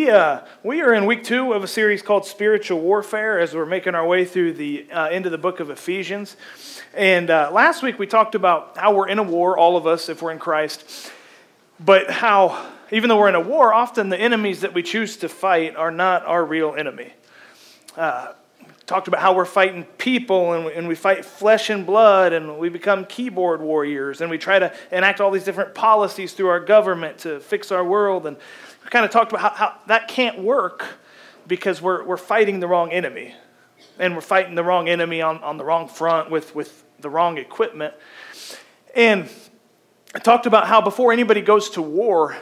We, uh, we are in week two of a series called Spiritual Warfare as we're making our way through the uh, end of the book of Ephesians. And uh, last week we talked about how we're in a war, all of us, if we're in Christ, but how, even though we're in a war, often the enemies that we choose to fight are not our real enemy. Uh, talked about how we're fighting people and we, and we fight flesh and blood and we become keyboard warriors and we try to enact all these different policies through our government to fix our world. And kind of talked about how, how that can't work because we're, we're fighting the wrong enemy. And we're fighting the wrong enemy on, on the wrong front with, with the wrong equipment. And I talked about how before anybody goes to war,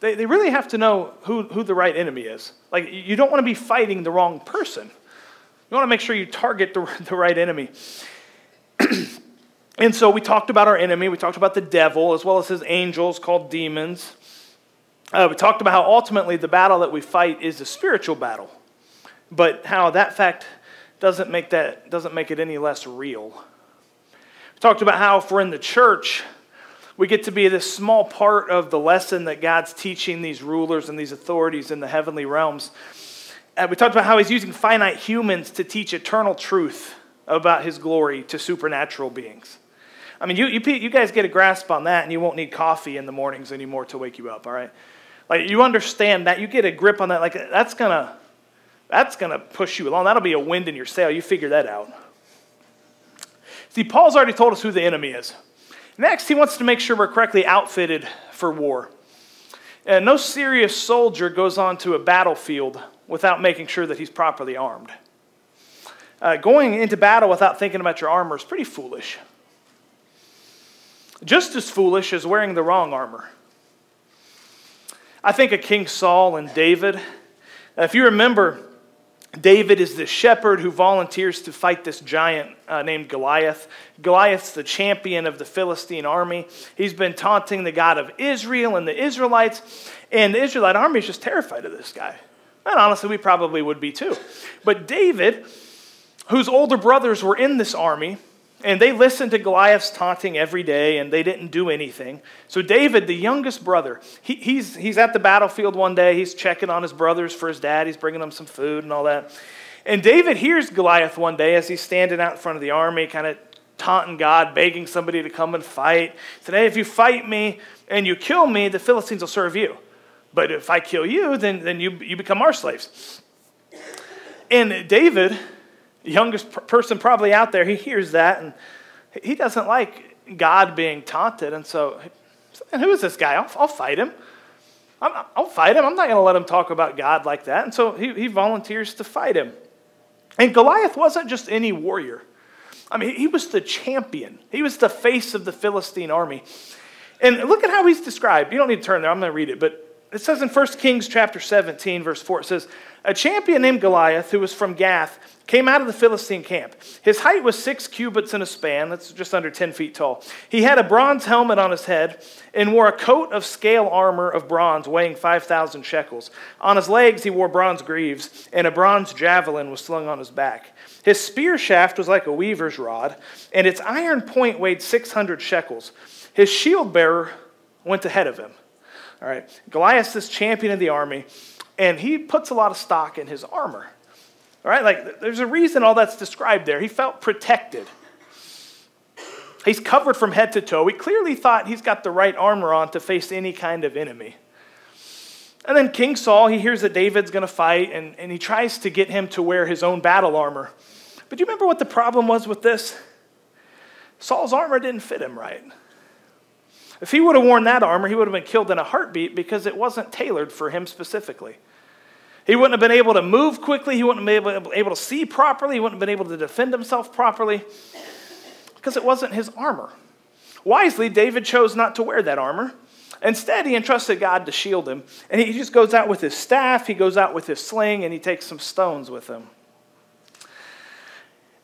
they, they really have to know who, who the right enemy is. Like, you don't want to be fighting the wrong person. You want to make sure you target the, the right enemy. and so we talked about our enemy. We talked about the devil as well as his angels called demons. Uh, we talked about how ultimately the battle that we fight is a spiritual battle, but how that fact doesn't make, that, doesn't make it any less real. We talked about how if we're in the church, we get to be this small part of the lesson that God's teaching these rulers and these authorities in the heavenly realms uh, we talked about how he's using finite humans to teach eternal truth about his glory to supernatural beings. I mean, you, you, you guys get a grasp on that, and you won't need coffee in the mornings anymore to wake you up, all right? Like, you understand that. You get a grip on that. Like, that's to that's to push you along. That'll be a wind in your sail. You figure that out. See, Paul's already told us who the enemy is. Next, he wants to make sure we're correctly outfitted for war. And no serious soldier goes onto a battlefield without making sure that he's properly armed. Uh, going into battle without thinking about your armor is pretty foolish. Just as foolish as wearing the wrong armor. I think of King Saul and David. If you remember, David is the shepherd who volunteers to fight this giant uh, named Goliath. Goliath's the champion of the Philistine army. He's been taunting the God of Israel and the Israelites, and the Israelite army is just terrified of this guy. And honestly, we probably would be too. But David, whose older brothers were in this army, and they listened to Goliath's taunting every day, and they didn't do anything. So, David, the youngest brother, he, he's, he's at the battlefield one day. He's checking on his brothers for his dad. He's bringing them some food and all that. And David hears Goliath one day as he's standing out in front of the army, kind of taunting God, begging somebody to come and fight. Today, if you fight me and you kill me, the Philistines will serve you. But if I kill you, then, then you, you become our slaves. And David, youngest person probably out there, he hears that and he doesn't like God being taunted. And so, and who is this guy? I'll, I'll fight him. i will fight him. I'm not going to let him talk about God like that. And so he, he volunteers to fight him. And Goliath wasn't just any warrior. I mean, he was the champion. He was the face of the Philistine army. And look at how he's described. You don't need to turn there. I'm going to read it. But it says in 1 Kings chapter 17, verse 4, it says, A champion named Goliath, who was from Gath, came out of the Philistine camp. His height was six cubits and a span, that's just under 10 feet tall. He had a bronze helmet on his head and wore a coat of scale armor of bronze weighing 5,000 shekels. On his legs, he wore bronze greaves, and a bronze javelin was slung on his back. His spear shaft was like a weaver's rod, and its iron point weighed 600 shekels. His shield bearer went ahead of him. All right, Goliath, this champion of the army, and he puts a lot of stock in his armor. All right, like there's a reason all that's described there. He felt protected. He's covered from head to toe. He clearly thought he's got the right armor on to face any kind of enemy. And then King Saul, he hears that David's going to fight, and, and he tries to get him to wear his own battle armor. But do you remember what the problem was with this? Saul's armor didn't fit him right. If he would have worn that armor, he would have been killed in a heartbeat because it wasn't tailored for him specifically. He wouldn't have been able to move quickly. He wouldn't have been able to see properly. He wouldn't have been able to defend himself properly because it wasn't his armor. Wisely, David chose not to wear that armor. Instead, he entrusted God to shield him. And he just goes out with his staff, he goes out with his sling, and he takes some stones with him.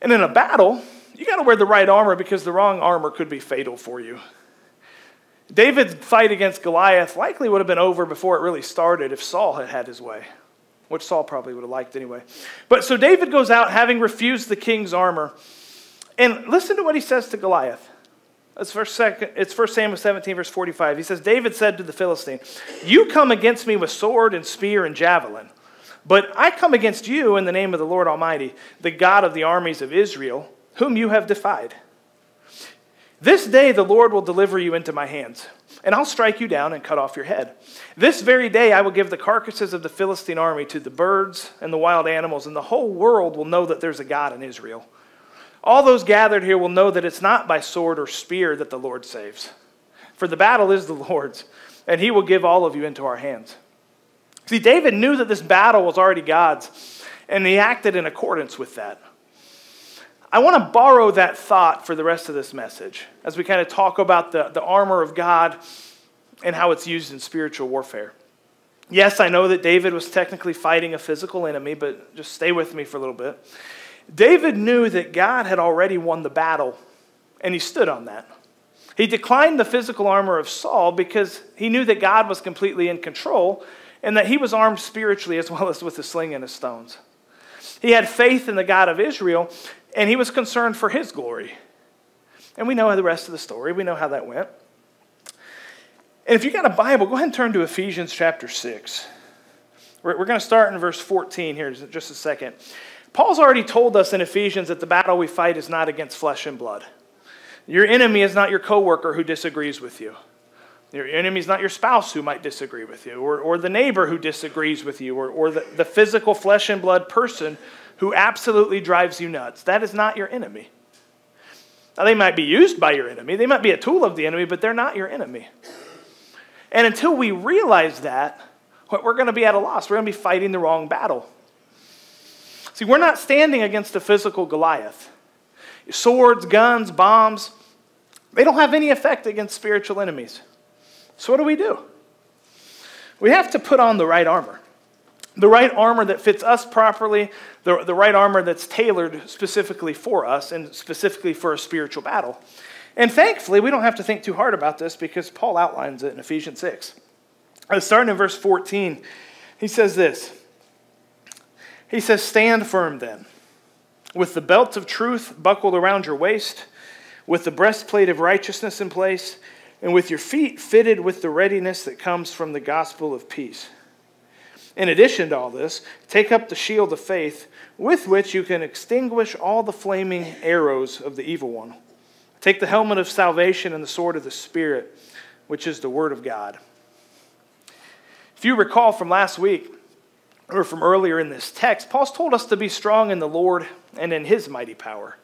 And in a battle, you got to wear the right armor because the wrong armor could be fatal for you. David's fight against Goliath likely would have been over before it really started if Saul had had his way, which Saul probably would have liked anyway. But so David goes out having refused the king's armor. And listen to what he says to Goliath. It's first, second, it's 1 Samuel 17, verse 45. He says, David said to the Philistine, You come against me with sword and spear and javelin, but I come against you in the name of the Lord Almighty, the God of the armies of Israel, whom you have defied. This day the Lord will deliver you into my hands, and I'll strike you down and cut off your head. This very day I will give the carcasses of the Philistine army to the birds and the wild animals, and the whole world will know that there's a God in Israel. All those gathered here will know that it's not by sword or spear that the Lord saves. For the battle is the Lord's, and he will give all of you into our hands. See, David knew that this battle was already God's, and he acted in accordance with that. I want to borrow that thought for the rest of this message as we kind of talk about the, the armor of God and how it's used in spiritual warfare. Yes, I know that David was technically fighting a physical enemy, but just stay with me for a little bit. David knew that God had already won the battle, and he stood on that. He declined the physical armor of Saul because he knew that God was completely in control and that he was armed spiritually as well as with a sling and his stones. He had faith in the God of Israel, and he was concerned for his glory. And we know the rest of the story, we know how that went. And if you got a Bible, go ahead and turn to Ephesians chapter 6. We're, we're going to start in verse 14 here in just a second. Paul's already told us in Ephesians that the battle we fight is not against flesh and blood. Your enemy is not your coworker who disagrees with you. Your enemy is not your spouse who might disagree with you, or, or the neighbor who disagrees with you, or, or the, the physical flesh and blood person who absolutely drives you nuts. That is not your enemy. Now, they might be used by your enemy, they might be a tool of the enemy, but they're not your enemy. And until we realize that, we're going to be at a loss. We're going to be fighting the wrong battle. See, we're not standing against a physical Goliath. Swords, guns, bombs, they don't have any effect against spiritual enemies. So, what do we do? We have to put on the right armor. The right armor that fits us properly, the, the right armor that's tailored specifically for us and specifically for a spiritual battle. And thankfully, we don't have to think too hard about this because Paul outlines it in Ephesians 6. Uh, starting in verse 14, he says this he says, Stand firm then, with the belt of truth buckled around your waist, with the breastplate of righteousness in place, and with your feet fitted with the readiness that comes from the gospel of peace. In addition to all this, take up the shield of faith, with which you can extinguish all the flaming arrows of the evil one. Take the helmet of salvation and the sword of the Spirit, which is the Word of God. If you recall from last week, or from earlier in this text, Paul's told us to be strong in the Lord and in his mighty power.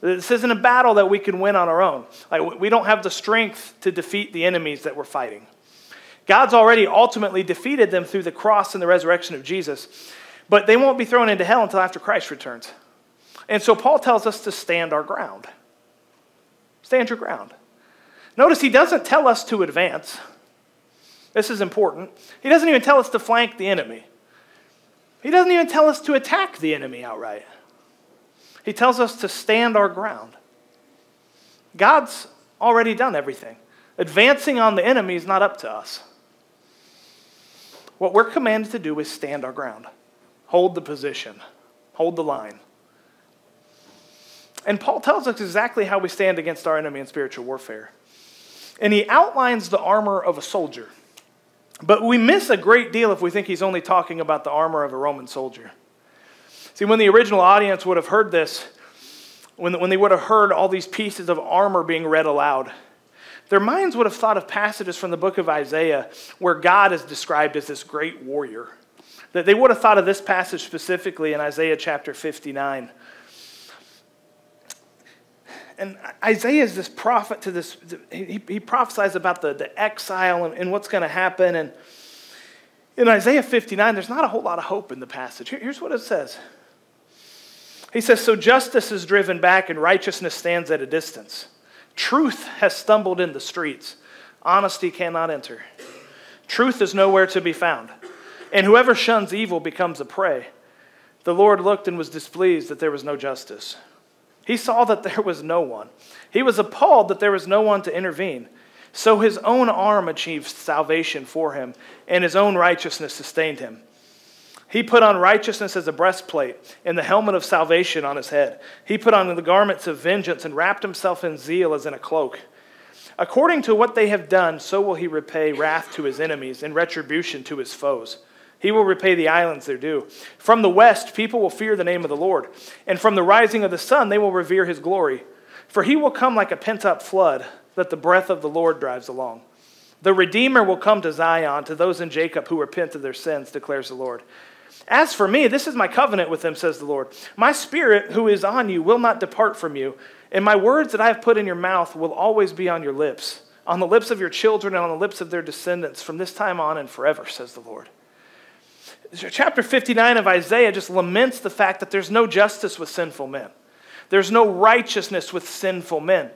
This isn't a battle that we can win on our own. Like, we don't have the strength to defeat the enemies that we're fighting. God's already ultimately defeated them through the cross and the resurrection of Jesus, but they won't be thrown into hell until after Christ returns. And so Paul tells us to stand our ground. Stand your ground. Notice he doesn't tell us to advance. This is important. He doesn't even tell us to flank the enemy. He doesn't even tell us to attack the enemy outright. He tells us to stand our ground. God's already done everything. Advancing on the enemy is not up to us. What we're commanded to do is stand our ground, hold the position, hold the line. And Paul tells us exactly how we stand against our enemy in spiritual warfare. And he outlines the armor of a soldier. But we miss a great deal if we think he's only talking about the armor of a Roman soldier. See, when the original audience would have heard this, when, when they would have heard all these pieces of armor being read aloud, their minds would have thought of passages from the book of Isaiah where God is described as this great warrior. That they would have thought of this passage specifically in Isaiah chapter 59 and Isaiah is this prophet to this, he, he prophesies about the, the exile and, and what's going to happen. And in Isaiah 59, there's not a whole lot of hope in the passage. Here, here's what it says He says, So justice is driven back and righteousness stands at a distance. Truth has stumbled in the streets, honesty cannot enter. Truth is nowhere to be found. And whoever shuns evil becomes a prey. The Lord looked and was displeased that there was no justice. He saw that there was no one. He was appalled that there was no one to intervene. So his own arm achieved salvation for him, and his own righteousness sustained him. He put on righteousness as a breastplate and the helmet of salvation on his head. He put on the garments of vengeance and wrapped himself in zeal as in a cloak. According to what they have done, so will he repay wrath to his enemies and retribution to his foes. He will repay the islands their due. From the west, people will fear the name of the Lord, and from the rising of the sun, they will revere his glory. For he will come like a pent up flood that the breath of the Lord drives along. The Redeemer will come to Zion, to those in Jacob who repent of their sins, declares the Lord. As for me, this is my covenant with them, says the Lord. My spirit, who is on you, will not depart from you, and my words that I have put in your mouth will always be on your lips, on the lips of your children, and on the lips of their descendants, from this time on and forever, says the Lord. Chapter 59 of Isaiah just laments the fact that there's no justice with sinful men. There's no righteousness with sinful men.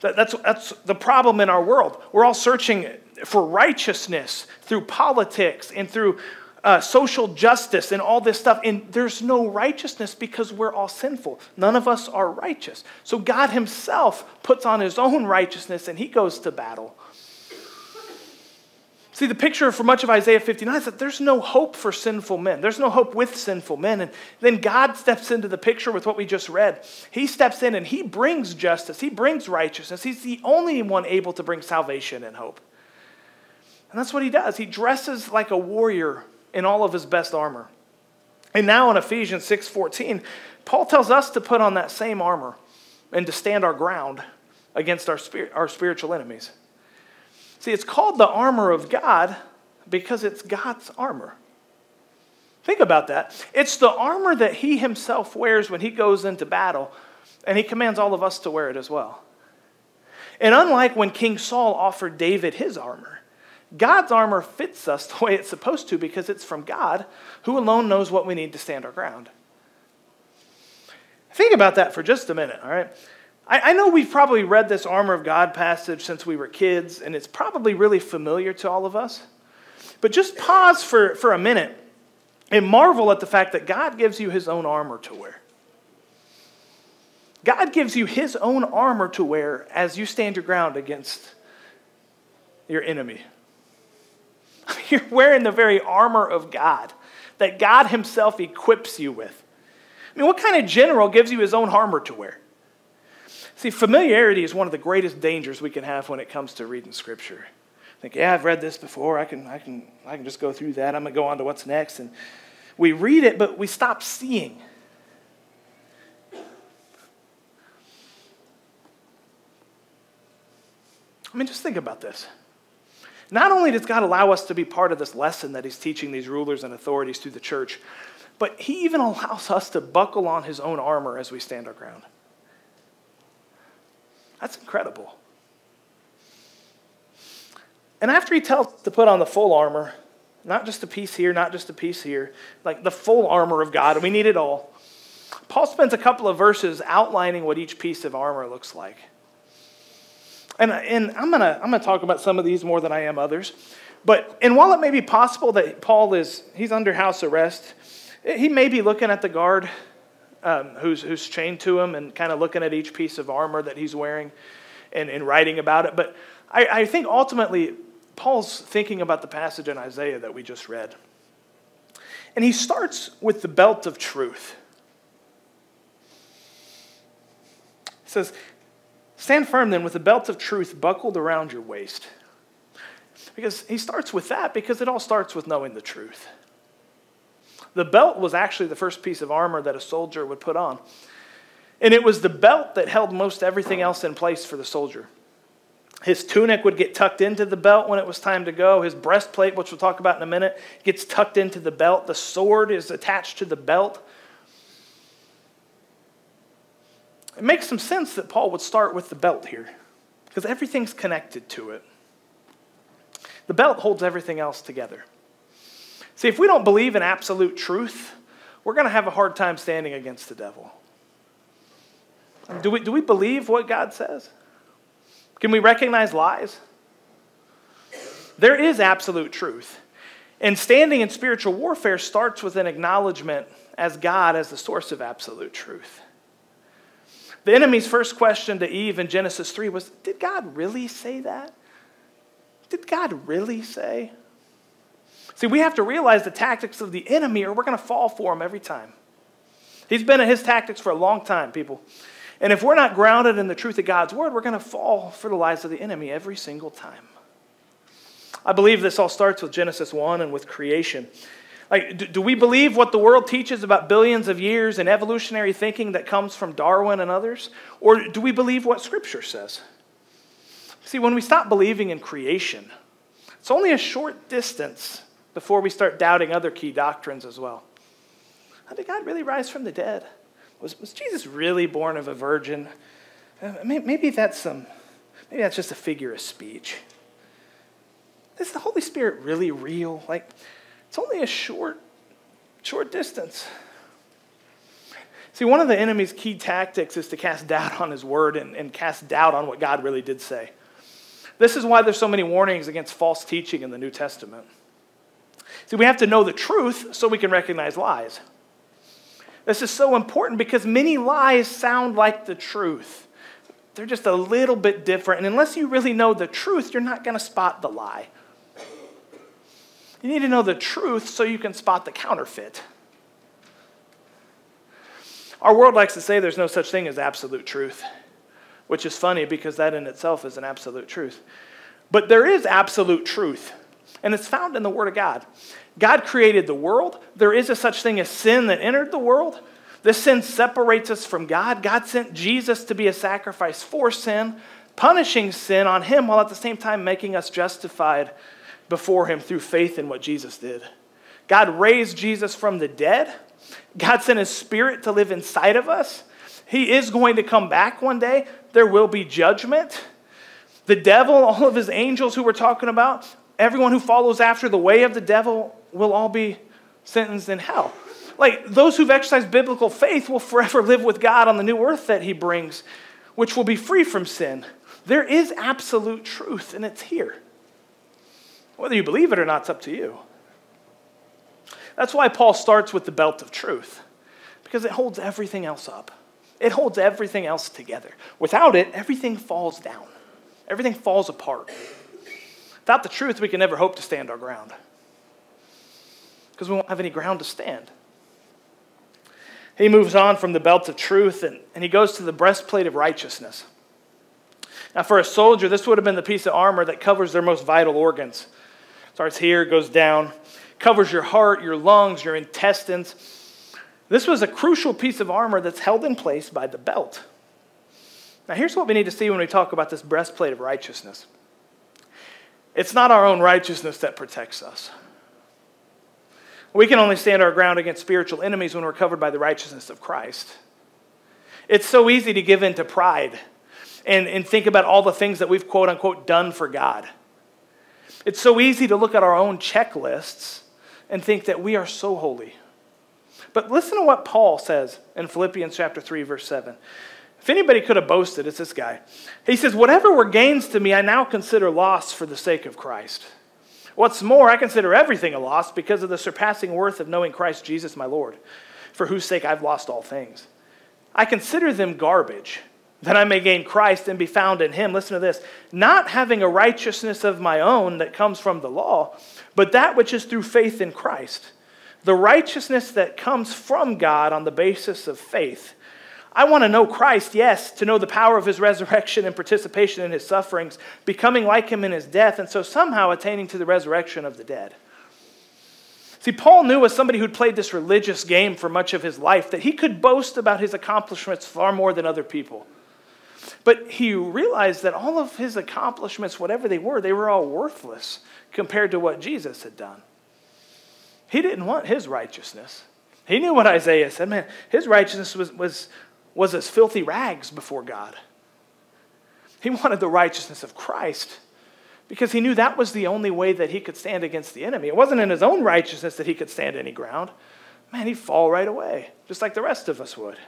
That's, that's the problem in our world. We're all searching for righteousness through politics and through uh, social justice and all this stuff. And there's no righteousness because we're all sinful. None of us are righteous. So God Himself puts on His own righteousness and He goes to battle. See, the picture for much of Isaiah 59 is that there's no hope for sinful men. There's no hope with sinful men. And then God steps into the picture with what we just read. He steps in and He brings justice, He brings righteousness. He's the only one able to bring salvation and hope. And that's what He does. He dresses like a warrior in all of his best armor. And now in Ephesians 6:14, Paul tells us to put on that same armor and to stand our ground against our, spirit, our spiritual enemies. See, it's called the armor of God because it's God's armor. Think about that. It's the armor that he himself wears when he goes into battle, and he commands all of us to wear it as well. And unlike when King Saul offered David his armor, God's armor fits us the way it's supposed to because it's from God, who alone knows what we need to stand our ground. Think about that for just a minute, all right? I, I, know we've probably read this armor of God passage since we were kids, and it's probably really familiar to all of us. But just pause for, for a minute and marvel at the fact that God gives you his own armor to wear. God gives you his own armor to wear as you stand your ground against your enemy. You're wearing the very armor of God that God Himself equips you with. I mean, what kind of general gives you his own armor to wear? See, familiarity is one of the greatest dangers we can have when it comes to reading Scripture. Think, yeah, I've read this before. I can, I can, I can just go through that. I'm going to go on to what's next. And we read it, but we stop seeing. I mean, just think about this. Not only does God allow us to be part of this lesson that He's teaching these rulers and authorities through the church, but He even allows us to buckle on His own armor as we stand our ground. That's incredible. And after He tells us to put on the full armor, not just a piece here, not just a piece here, like the full armor of God, and we need it all. Paul spends a couple of verses outlining what each piece of armor looks like. And, and I'm going to I'm gonna talk about some of these more than I am others. But, and while it may be possible that Paul is, he's under house arrest, he may be looking at the guard um, who's, who's chained to him and kind of looking at each piece of armor that he's wearing and, and writing about it. But I, I think ultimately, Paul's thinking about the passage in Isaiah that we just read. And he starts with the belt of truth. He says, Stand firm then with the belt of truth buckled around your waist. Because he starts with that because it all starts with knowing the truth. The belt was actually the first piece of armor that a soldier would put on. And it was the belt that held most everything else in place for the soldier. His tunic would get tucked into the belt when it was time to go. His breastplate, which we'll talk about in a minute, gets tucked into the belt. The sword is attached to the belt. It makes some sense that Paul would start with the belt here because everything's connected to it. The belt holds everything else together. See, if we don't believe in absolute truth, we're going to have a hard time standing against the devil. Do we, do we believe what God says? Can we recognize lies? There is absolute truth. And standing in spiritual warfare starts with an acknowledgement as God as the source of absolute truth. The enemy's first question to Eve in Genesis 3 was Did God really say that? Did God really say? See, we have to realize the tactics of the enemy, or we're going to fall for him every time. He's been at his tactics for a long time, people. And if we're not grounded in the truth of God's word, we're going to fall for the lies of the enemy every single time. I believe this all starts with Genesis 1 and with creation. Like, do, do, we believe what the world teaches about billions of years and evolutionary thinking that comes from Darwin and others? Or do we believe what Scripture says? See, when we stop believing in creation, it's only a short distance before we start doubting other key doctrines as well. Did God really rise from the dead? Was, was Jesus really born of a virgin? Uh, maybe that's some, maybe that's just a figure of speech. Is the Holy Spirit really real? Like, it's only a short, short distance. See, one of the enemy's key tactics is to cast doubt on his word and, and cast doubt on what God really did say. This is why there's so many warnings against false teaching in the New Testament. See, we have to know the truth so we can recognize lies. This is so important because many lies sound like the truth. They're just a little bit different. And unless you really know the truth, you're not going to spot the lie. You need to know the truth so you can spot the counterfeit. Our world likes to say there's no such thing as absolute truth, which is funny because that in itself is an absolute truth. But there is absolute truth, and it's found in the Word of God. God created the world. There is a such thing as sin that entered the world. This sin separates us from God. God sent Jesus to be a sacrifice for sin, punishing sin on him while at the same time making us justified before him through faith in what Jesus did. God raised Jesus from the dead. God sent his spirit to live inside of us. He is going to come back one day. There will be judgment. The devil, all of his angels who we're talking about, everyone who follows after the way of the devil will all be sentenced in hell. Like those who've exercised biblical faith will forever live with God on the new earth that he brings, which will be free from sin. There is absolute truth, and it's here. Whether you believe it or not, it's up to you. That's why Paul starts with the belt of truth, because it holds everything else up. It holds everything else together. Without it, everything falls down, everything falls apart. Without the truth, we can never hope to stand our ground because we won't have any ground to stand. He moves on from the belt of truth and, and he goes to the breastplate of righteousness. Now, for a soldier, this would have been the piece of armor that covers their most vital organs. Starts here, goes down, covers your heart, your lungs, your intestines. This was a crucial piece of armor that's held in place by the belt. Now, here's what we need to see when we talk about this breastplate of righteousness it's not our own righteousness that protects us. We can only stand our ground against spiritual enemies when we're covered by the righteousness of Christ. It's so easy to give in to pride and, and think about all the things that we've quote unquote done for God. It's so easy to look at our own checklists and think that we are so holy. But listen to what Paul says in Philippians chapter 3 verse 7. If anybody could have boasted, it's this guy. He says, "Whatever were gains to me, I now consider loss for the sake of Christ." What's more, I consider everything a loss because of the surpassing worth of knowing Christ Jesus my Lord, for whose sake I've lost all things. I consider them garbage, that I may gain Christ and be found in him. Listen to this not having a righteousness of my own that comes from the law, but that which is through faith in Christ, the righteousness that comes from God on the basis of faith I want to know Christ, yes, to know the power of his resurrection and participation in his sufferings, becoming like him in his death, and so somehow attaining to the resurrection of the dead. See, Paul knew as somebody who'd played this religious game for much of his life that he could boast about his accomplishments far more than other people. But he realized that all of his accomplishments, whatever they were, they were all worthless compared to what Jesus had done. He didn't want his righteousness. He knew what Isaiah said. Man, his righteousness was, was was as filthy rags before God. He wanted the righteousness of Christ because he knew that was the only way that he could stand against the enemy. It wasn't in his own righteousness that he could stand any ground. Man, he'd fall right away, just like the rest of us would.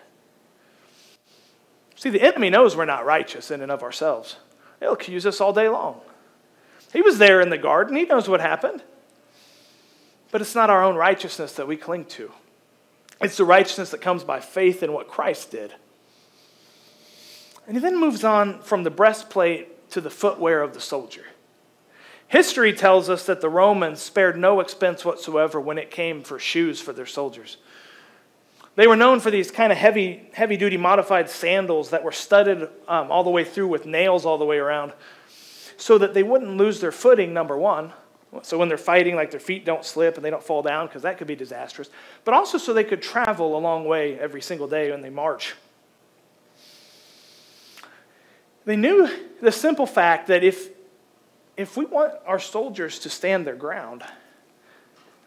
See, the enemy knows we're not righteous in and of ourselves. He'll accuse us all day long. He was there in the garden, he knows what happened. But it's not our own righteousness that we cling to. It's the righteousness that comes by faith in what Christ did. And he then moves on from the breastplate to the footwear of the soldier. History tells us that the Romans spared no expense whatsoever when it came for shoes for their soldiers. They were known for these kind of heavy, heavy duty modified sandals that were studded um, all the way through with nails all the way around so that they wouldn't lose their footing, number one. So when they're fighting, like their feet don't slip and they don't fall down because that could be disastrous. But also so they could travel a long way every single day when they march. They knew the simple fact that if, if we want our soldiers to stand their ground,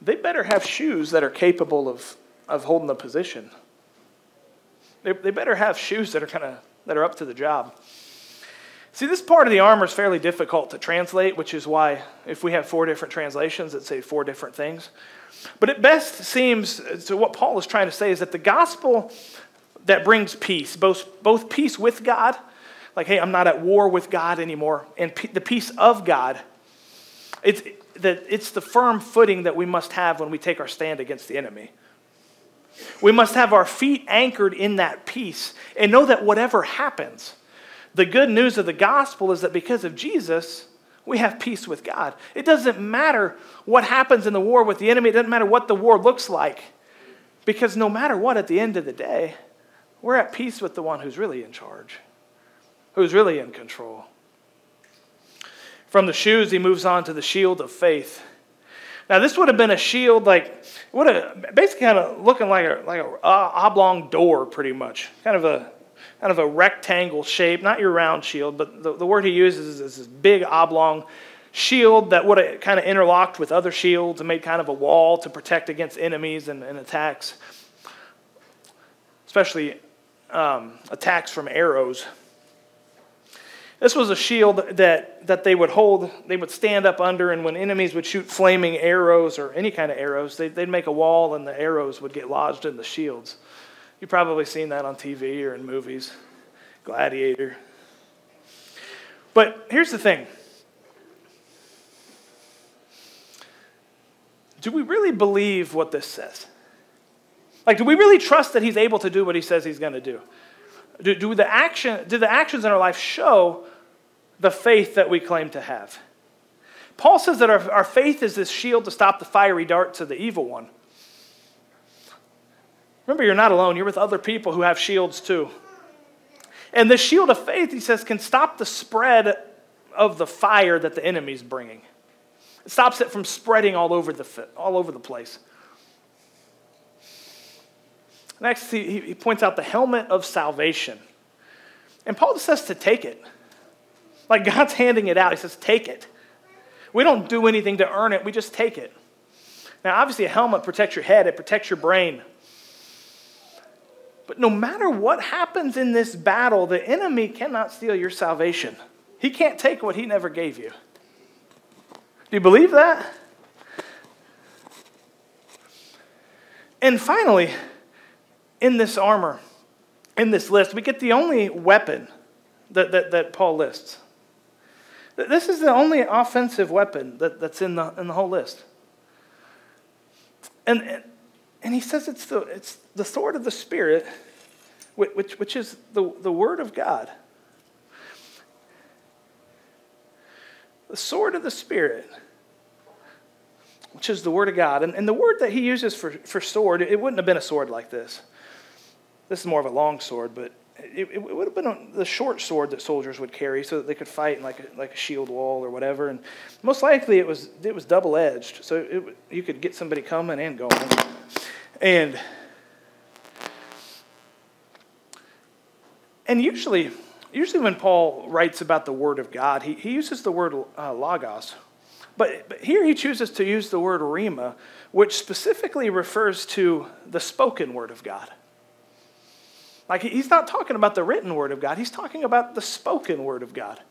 they better have shoes that are capable of of holding the position. They, they better have shoes that are kind of that are up to the job. See, this part of the armor is fairly difficult to translate, which is why if we have four different translations that say four different things. But it best seems uh, so what Paul is trying to say is that the gospel that brings peace, both, both peace with God, like, hey, I'm not at war with God anymore, and the peace of God, it's, that it's the firm footing that we must have when we take our stand against the enemy. We must have our feet anchored in that peace and know that whatever happens, the good news of the gospel is that because of Jesus, we have peace with God. It doesn't matter what happens in the war with the enemy, it doesn't matter what the war looks like, because no matter what, at the end of the day, we're at peace with the one who's really in charge, who's really in control. From the shoes, he moves on to the shield of faith. Now, this would have been a shield like, would have basically kind of looking like a, like a oblong door, pretty much. Kind of a, kind of a rectangle shape, not your round shield, but the, the word he uses is this big oblong shield that would have kind of interlocked with other shields and made kind of a wall to protect against enemies and, and attacks, especially um, attacks from arrows. This was a shield that, that they would hold, they would stand up under, and when enemies would shoot flaming arrows or any kind of arrows, they'd, they'd make a wall and the arrows would get lodged in the shields. You've probably seen that on TV or in movies. Gladiator. But here's the thing do we really believe what this says? Like, do we really trust that he's able to do what he says he's going to do? Do, do, the action, do the actions in our life show the faith that we claim to have? Paul says that our, our faith is this shield to stop the fiery darts of the evil one. Remember, you're not alone. You're with other people who have shields too. And the shield of faith, he says, can stop the spread of the fire that the enemy's bringing. It stops it from spreading all over the, all over the place. Next, he, he points out the helmet of salvation. And Paul just says to take it. Like God's handing it out. He says, take it. We don't do anything to earn it, we just take it. Now, obviously, a helmet protects your head, it protects your brain. But no matter what happens in this battle, the enemy cannot steal your salvation. He can't take what he never gave you. Do you believe that? And finally, in this armor, in this list, we get the only weapon that, that, that Paul lists. This is the only offensive weapon that, that's in the, in the whole list. And, and he says it's the, it's the sword of the Spirit, which, which is the, the Word of God. The sword of the Spirit which is the Word of God. And, and the word that he uses for, for sword, it wouldn't have been a sword like this. This is more of a long sword, but it, it would have been the short sword that soldiers would carry so that they could fight in like a, like a shield wall or whatever. And most likely it was, it was double edged, so it, you could get somebody coming and going. And, and usually, usually when Paul writes about the Word of God, he, he uses the word uh, logos. But, but here he chooses to use the word rhema, which specifically refers to the spoken Word of God. Like he's not talking about the written word of God, he's talking about the spoken word of God.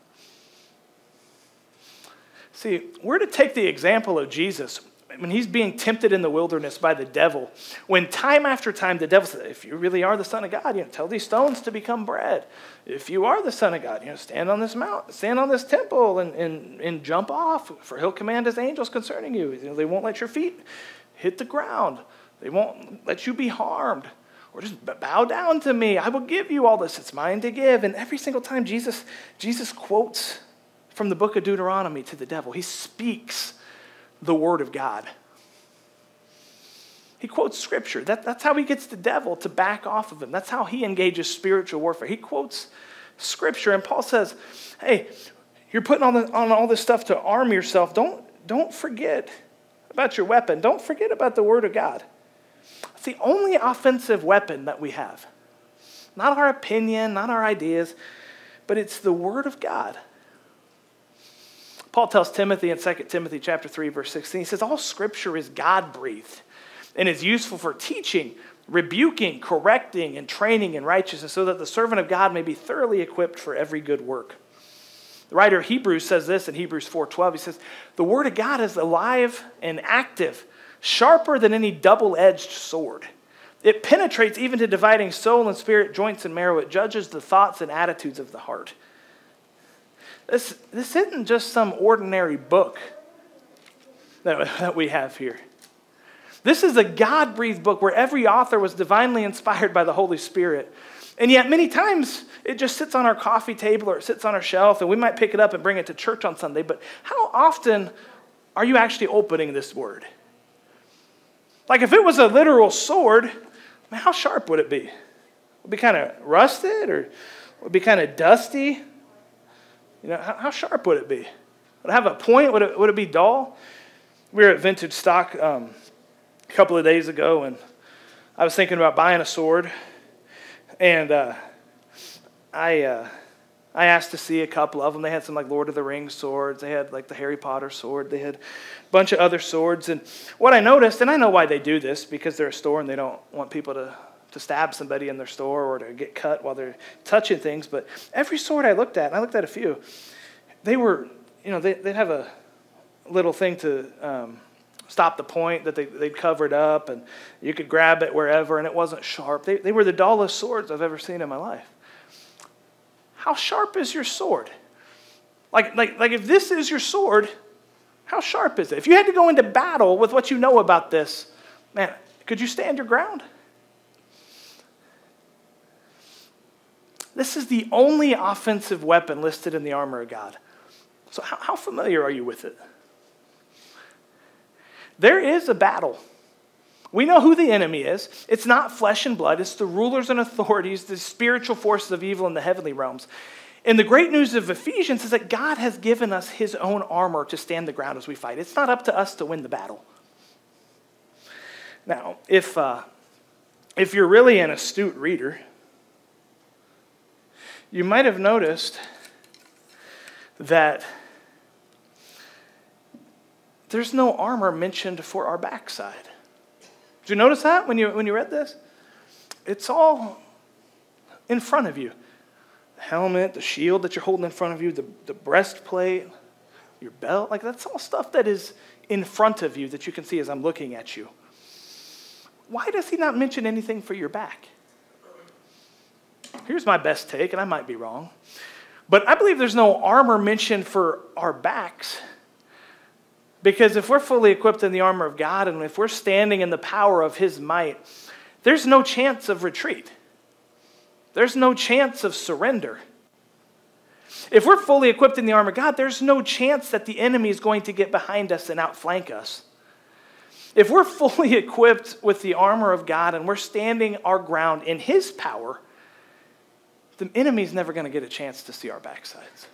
See, we're to take the example of Jesus when he's being tempted in the wilderness by the devil. When time after time the devil says, If you really are the Son of God, you know, tell these stones to become bread. If you are the Son of God, you know, stand on this mountain, stand on this temple and, and, and jump off, for he'll command his angels concerning you. you know, they won't let your feet hit the ground. They won't let you be harmed or just bow down to me. I will give you all this. It's mine to give. And every single time Jesus, Jesus quotes from the book of Deuteronomy to the devil, he speaks the word of God. He quotes scripture. That, that's how he gets the devil to back off of him. That's how he engages spiritual warfare. He quotes scripture, and Paul says, Hey, you're putting on, the, on all this stuff to arm yourself. Don't, don't forget about your weapon. Don't forget about the Word of God. It's the only offensive weapon that we have. Not our opinion, not our ideas, but it's the Word of God. Paul tells Timothy in 2 Timothy chapter 3, verse 16, he says, All scripture is God-breathed and is useful for teaching, rebuking, correcting, and training in righteousness, so that the servant of God may be thoroughly equipped for every good work. The writer of Hebrews says this in Hebrews 4:12. He says, "The word of God is alive and active, sharper than any double-edged sword. It penetrates even to dividing soul and spirit, joints and marrow. It judges the thoughts and attitudes of the heart." This, this isn't just some ordinary book that, that we have here. This is a God breathed book where every author was divinely inspired by the Holy Spirit. And yet, many times, it just sits on our coffee table or it sits on our shelf, and we might pick it up and bring it to church on Sunday. But how often are you actually opening this word? Like, if it was a literal sword, how sharp would it be? Would it be kind of rusted or would be kind of dusty? You know, how, how, sharp would it be? Would it have a point? Would it, would it be dull? We were at Vintage Stock um, a couple of days ago, and I was thinking about buying a sword, and uh, I uh, I asked to see a couple of them. They had some like Lord of the Rings swords. They had like the Harry Potter sword. They had a bunch of other swords. And what I noticed, and I know why they do this, because they're a store and they don't want people to to stab somebody in their store or to get cut while they're touching things. But every sword I looked at, and I looked at a few, they were, you know, they, would have a little thing to um, stop the point that they, they'd covered up, and you could grab it wherever, and it wasn't sharp. They, they were the dullest swords I've ever seen in my life. How sharp is your sword? Like, like, like if this is your sword, how sharp is it? If you had to go into battle with what you know about this, man, could you stand your ground? This is the only offensive weapon listed in the armor of God. So, how, how familiar are you with it? There is a battle. We know who the enemy is. It's not flesh and blood, it's the rulers and authorities, the spiritual forces of evil in the heavenly realms. And the great news of Ephesians is that God has given us his own armor to stand the ground as we fight. It's not up to us to win the battle. Now, if, uh, if you're really an astute reader, you might have noticed that there's no armor mentioned for our backside. Did you notice that when you, when you read this? It's all in front of you the helmet, the shield that you're holding in front of you, the, the breastplate, your belt. Like, that's all stuff that is in front of you that you can see as I'm looking at you. Why does he not mention anything for your back? Here's my best take, and I might be wrong. But I believe there's no armor mentioned for our backs because if we're fully equipped in the armor of God and if we're standing in the power of His might, there's no chance of retreat. There's no chance of surrender. If we're fully equipped in the armor of God, there's no chance that the enemy is going to get behind us and outflank us. If we're fully equipped with the armor of God and we're standing our ground in His power, the enemy's never going to get a chance to see our backsides.